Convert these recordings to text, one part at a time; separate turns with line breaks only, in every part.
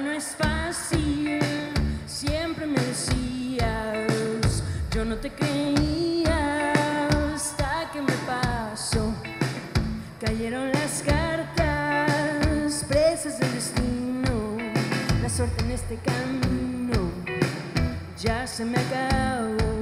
no es fácil, siempre me decías, yo no te creía hasta que me pasó. Cayeron las cartas, presas del destino, la suerte en este camino ya se me acabó.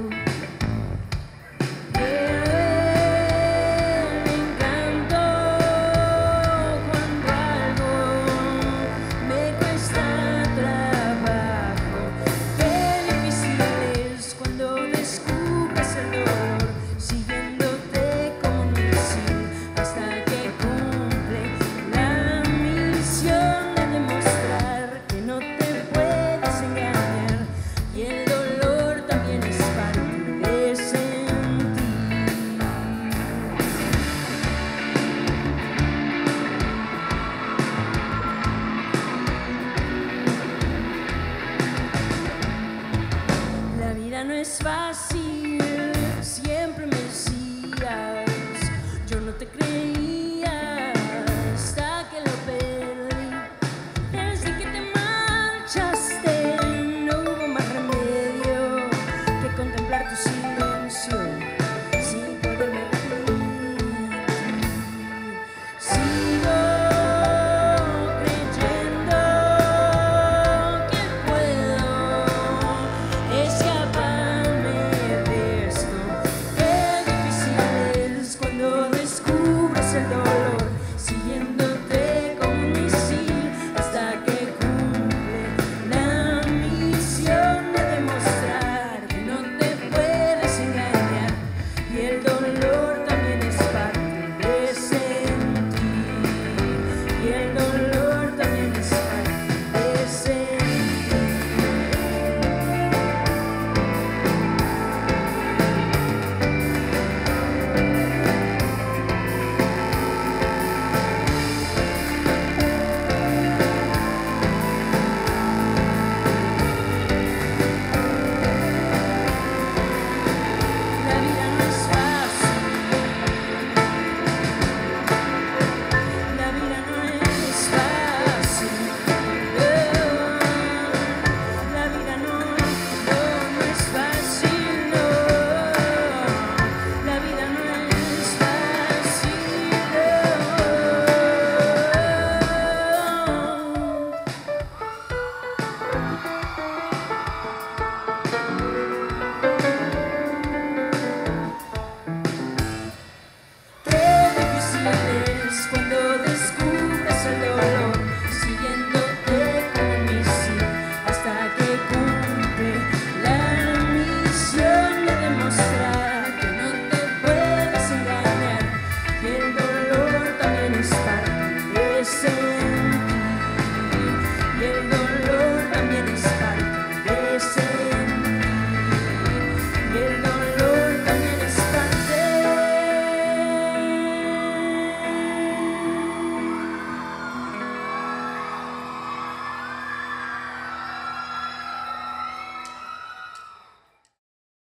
La